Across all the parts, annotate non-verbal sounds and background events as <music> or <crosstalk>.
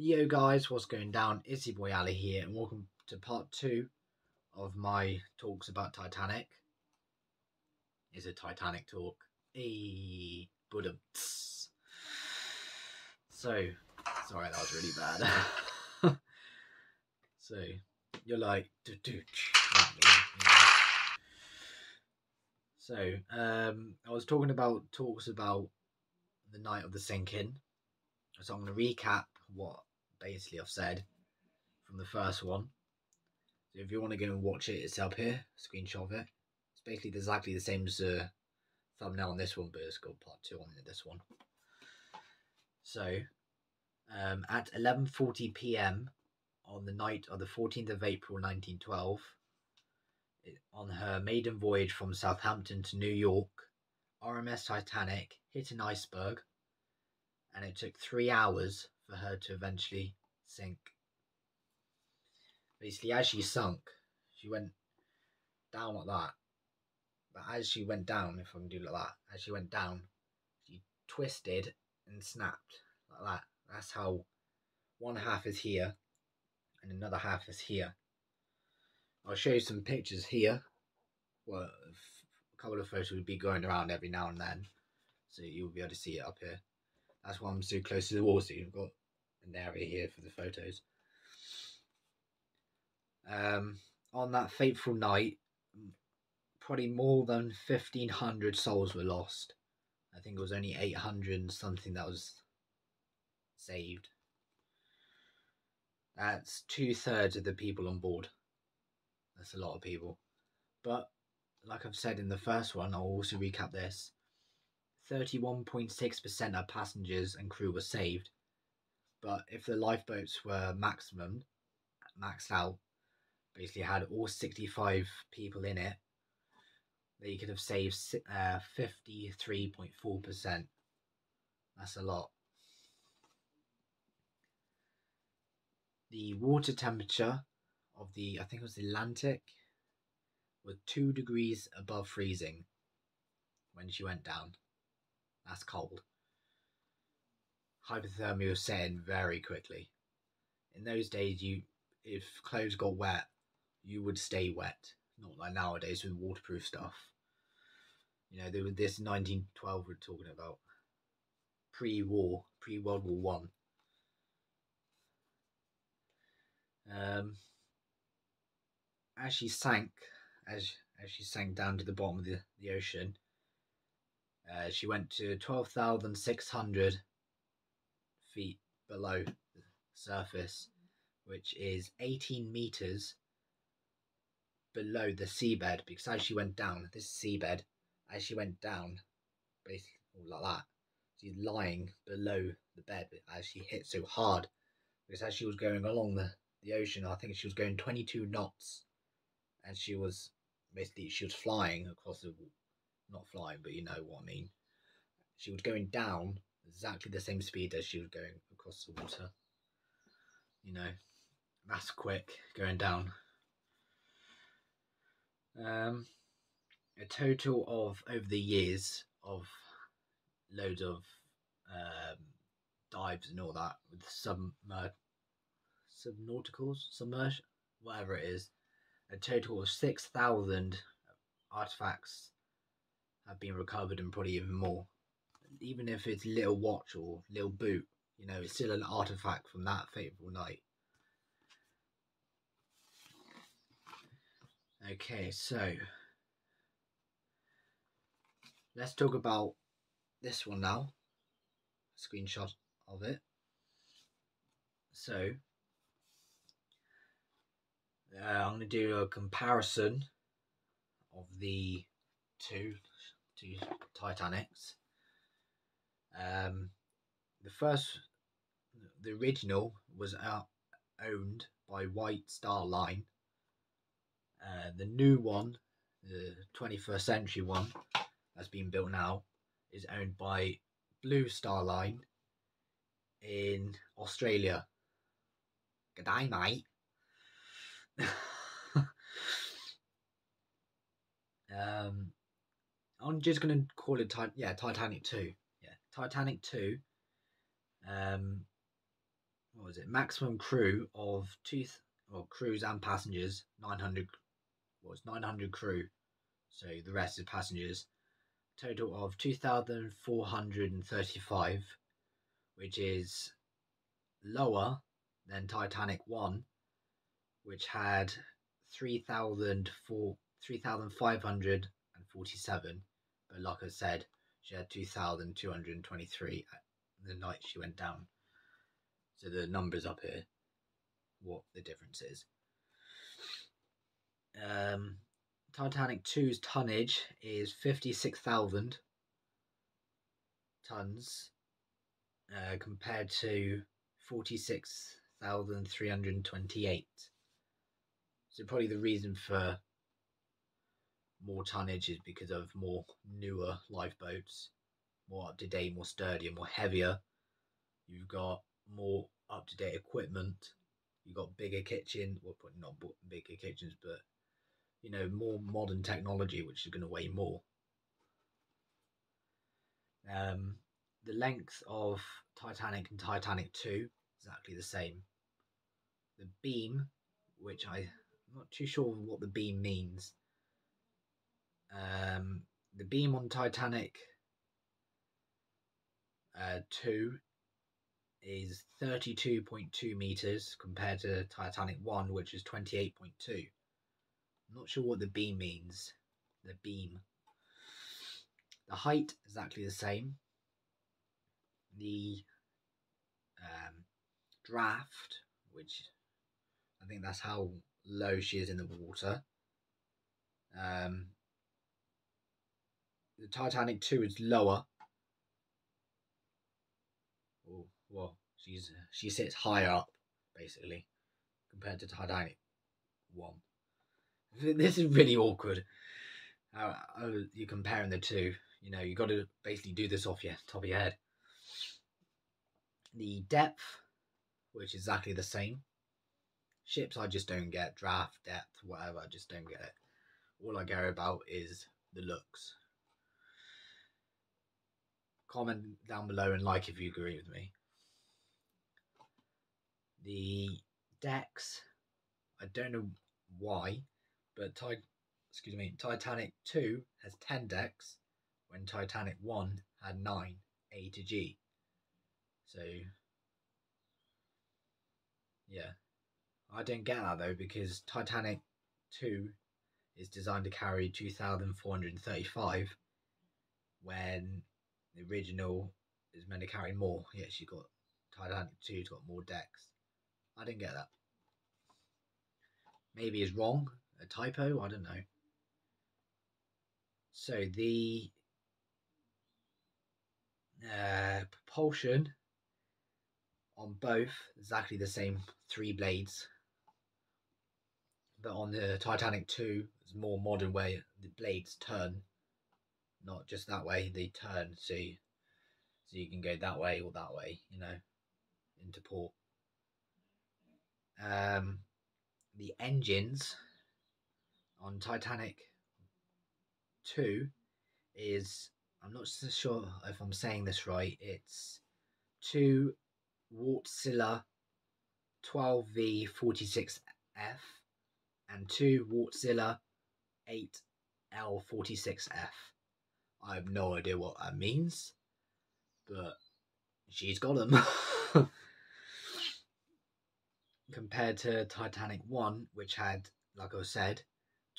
Yo guys, what's going down? It's your boy Ali here, and welcome to part two of my talks about Titanic. Is a Titanic talk. Hey, Buddha. So, sorry, that was really bad. <laughs> so, you're like, do do So, um, I was talking about talks about the night of the sinking. So I'm going to recap what basically I've said from the first one. So if you want to go and watch it, it's up here, screenshot of it. It's basically exactly the same as the thumbnail on this one, but it's got part two on this one. So um, at 11:40 p.m. on the night of the 14th of April 1912, on her maiden voyage from Southampton to New York, RMS Titanic hit an iceberg, and it took three hours for her to eventually sink. Basically, as she sunk, she went down like that. But as she went down, if I can do like that, as she went down, she twisted and snapped like that. That's how one half is here and another half is here. I'll show you some pictures here. Well, a couple of photos will be going around every now and then, so you'll be able to see it up here. That's why I'm so close to the wall, so you've got an area here for the photos. Um, on that fateful night, probably more than 1,500 souls were lost. I think it was only 800 something that was saved. That's two thirds of the people on board. That's a lot of people. But, like I've said in the first one, I'll also recap this 31.6% of passengers and crew were saved. But if the lifeboats were maximum, maxed out, basically had all 65 people in it, they could have saved uh, 53.4%. That's a lot. The water temperature of the, I think it was the Atlantic, was 2 degrees above freezing when she went down. That's cold. Hypothermia was setting very quickly. In those days, you if clothes got wet, you would stay wet. Not like nowadays with waterproof stuff. You know, there was this 1912 we're talking about. Pre-war, pre-World War One. Um, as she sank, as as she sank down to the bottom of the, the ocean, uh, she went to 12,600 feet below the surface, which is 18 meters below the seabed. Because as she went down, this seabed, as she went down, basically like that, she's lying below the bed as she hit so hard. Because as she was going along the, the ocean, I think she was going 22 knots, and she was basically she was flying across the not flying, but you know what I mean. She was going down exactly the same speed as she was going across the water. You know, that's quick going down. Um, a total of over the years of loads of um, dives and all that with some subnauticals, submerge, whatever it is. A total of six thousand artifacts have been recovered and probably even more. Even if it's little watch or little boot, you know, it's still an artifact from that fateful night. Okay, so let's talk about this one now. Screenshot of it. So uh, I'm going to do a comparison of the two two Titanics. Um, the first, the original was out, owned by White Star Line. Uh, the new one, the 21st century one, that's being built now, is owned by Blue Star Line in Australia. Good day, mate. <laughs> um, I'm just gonna call it Ti- yeah Titanic two. Yeah, Titanic two. Um, what was it? Maximum crew of two, th- crews and passengers nine hundred. Was nine hundred crew, so the rest is passengers. Total of two thousand four hundred and thirty-five, which is lower than Titanic one, which had three thousand four three thousand five hundred and forty-seven. But like I said, she had two thousand two hundred and twenty-three the night she went down. So the numbers up here, what the difference is. Um, Titanic 2's tonnage is 56,000 tons uh, compared to 46,328. So probably the reason for more tonnage is because of more newer lifeboats, more up to date, more sturdier, more heavier. You've got more up to date equipment. You've got bigger kitchen, well, probably not bigger kitchens, but you know, more modern technology, which is going to weigh more. Um, the length of Titanic and Titanic 2 exactly the same. The beam, which I, not too sure what the beam means. Um, the beam on Titanic uh, 2 is 32.2 meters compared to Titanic 1, which is 28.2. I'm not sure what the beam means. The beam. The height is exactly the same. The um, draft, which I think that's how low she is in the water. Um, the Titanic 2 is lower. Oh, well, she's she sits higher up, basically, compared to Titanic 1. <laughs> This is really awkward. How, how you're comparing the two. You know, you got to basically do this off your top of your head. The depth, which is exactly the same. Ships, I just don't get. Draft, depth, whatever, I just don't get it. All I care about is the looks. Comment down below and like if you agree with me. The decks, I don't know why, but Ti- excuse me, Titanic 2 has 10 decks when Titanic 1 had 9 A to G. So yeah. I don't get that though because Titanic 2 is designed to carry 2435 when the original is meant to carry more. Yes, you got Titanic 2's got more decks. I didn't get that. Maybe it's wrong, a typo, I don't know. So the uh, propulsion on both exactly the same three blades but on the Titanic 2 it's more modern way the blades turn. Not just that way they turn so you, so you can go that way or that way you know into port. Um the engines on Titanic 2 is I'm not so sure if I'm saying this right it's two Wärtsilä 12V46F and two Wärtsilä 8L46F. I have no idea what that means, but she's got them. <laughs> Compared to Titanic 1, which had, like I said,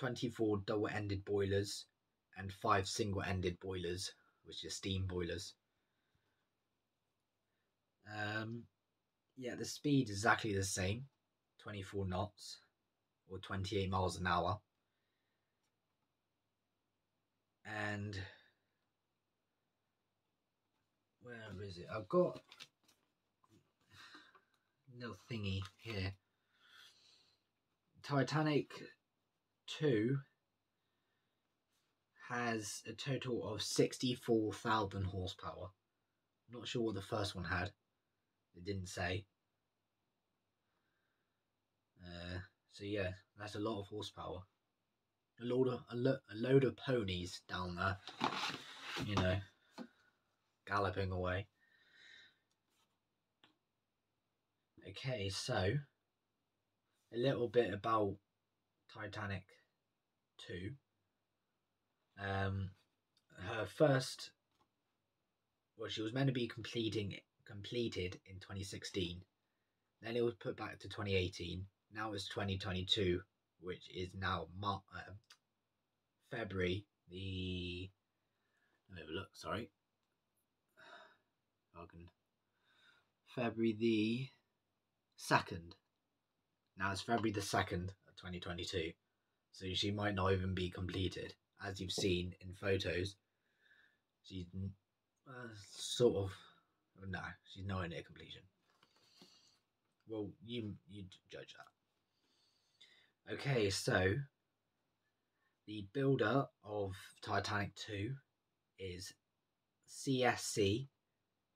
24 double ended boilers and 5 single ended boilers, which are steam boilers. Um, yeah, the speed is exactly the same 24 knots or 28 miles an hour. And where is it? I've got little thingy here. Titanic 2 has a total of 64,000 horsepower. Not sure what the first one had. It didn't say. Uh, so yeah, that's a lot of horsepower. a load of a, lo- a load of ponies down there, you know, galloping away. Okay, so a little bit about Titanic 2. Um, her first, well, she was meant to be completing completed in 2016. Then it was put back to 2018. Now it's 2022, which is now Mar- uh, February the. Let me have a look. Sorry. <sighs> Can. February the second. Now it's February the second of 2022, so she might not even be completed, as you've seen in photos. She's uh, sort of no, she's nowhere near completion. Well, you you judge that. Okay, so the builder of Titanic 2 is CSC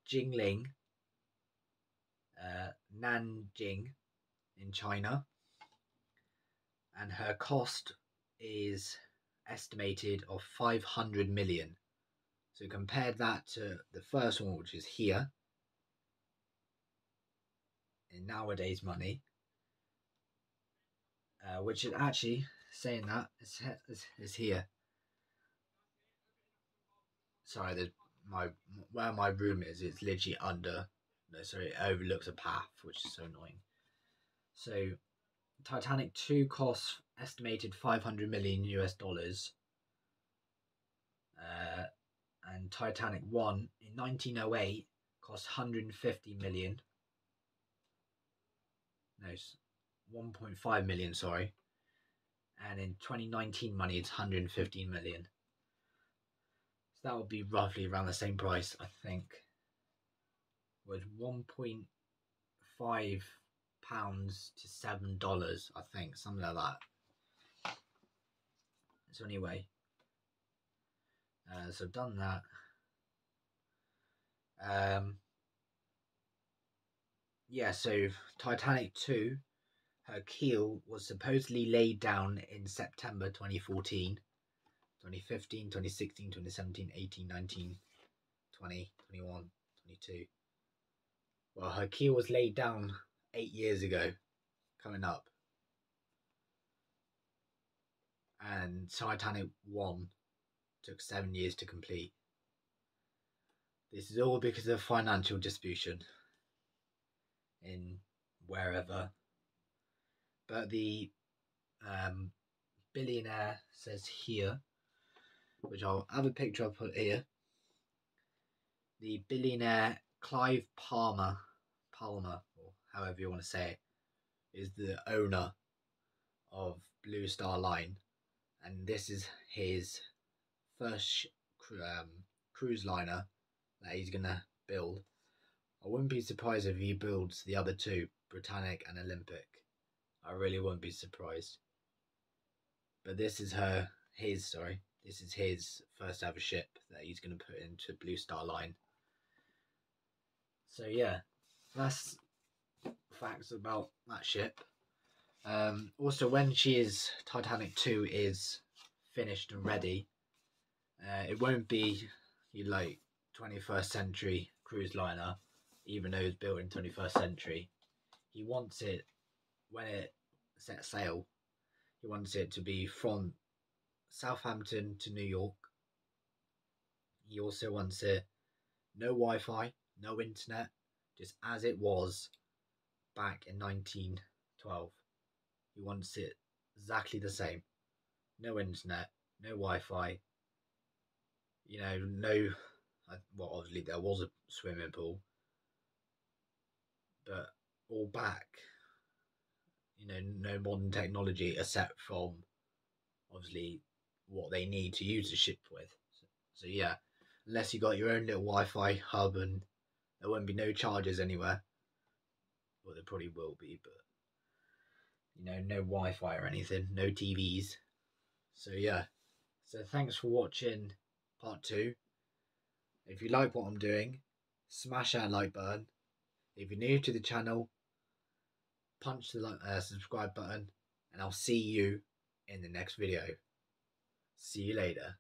Jinling uh, Nanjing in China, and her cost is estimated of 500 million. So compare that to the first one, which is here in nowadays money, uh, which is actually saying that is, is, here. Sorry, the, my where my room is, it's literally under. No, sorry, it overlooks a path, which is so annoying. So, Titanic two costs estimated five hundred million US dollars. Uh, and Titanic 1 in 1908 cost 150 million. No, 1.5 million, sorry. And in 2019 money, it's 115 million. So that would be roughly around the same price, I think. Was 1.5 pounds to seven dollars, I think, something like that. So anyway, uh, so I've done that. Um, yeah, so Titanic 2, her keel was supposedly laid down in September 2014, 2015, 2016, 2017, 18, 19, 20, 21, 22. Well, her keel was laid down eight years ago, coming up. And Titanic 1 took seven years to complete. This is all because of financial disputation in wherever. But the um, billionaire says here, which I'll have a picture put here. The billionaire Clive Palmer, Palmer, or however you want to say it, is the owner of Blue Star Line, and this is his first um, cruise liner that he's gonna build. I wouldn't be surprised if he builds the other two, Britannic and Olympic. I really wouldn't be surprised. But this is her, his, sorry, this is his first ever ship that he's going to put into Blue Star Line. So yeah, that's facts about that ship. Um, also, when she is Titanic 2 is finished and ready, uh, it won't be you like 21st century cruise liner, even though it's built in 21st century. He wants it when it sets sail. He wants it to be from Southampton to New York. He also wants it no Wi-Fi, no internet, just as it was back in 1912. He wants it exactly the same. No internet, no Wi-Fi, you know, no, uh, well, obviously there was a swimming pool, but all back, you know, no modern technology except from obviously what they need to use the ship with. So, so yeah, unless you got your own little Wi-Fi hub and there won't be no charges anywhere. Well, there probably will be, but you know, no Wi-Fi or anything, no TVs. So yeah, so thanks for watching part two. If you like what I'm doing, smash that like button. If you're new to the channel, punch the uh, subscribe button, and I'll see you in the next video. See you later.